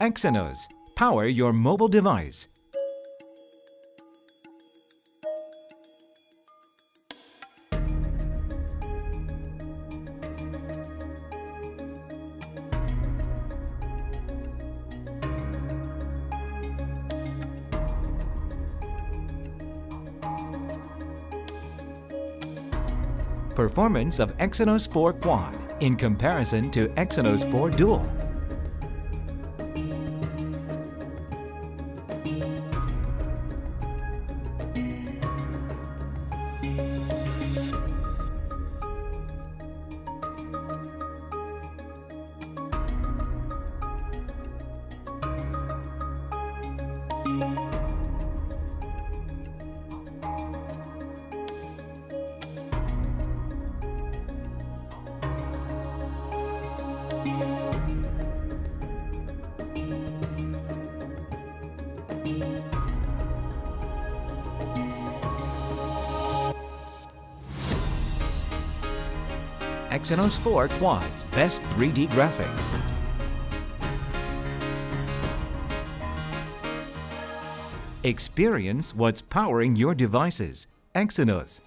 Exynos. Power your mobile device. Performance of Exynos 4 Quad in comparison to Exynos 4 Dual. Exynos 4 Quad's best 3D graphics. Experience what's powering your devices. Exynos.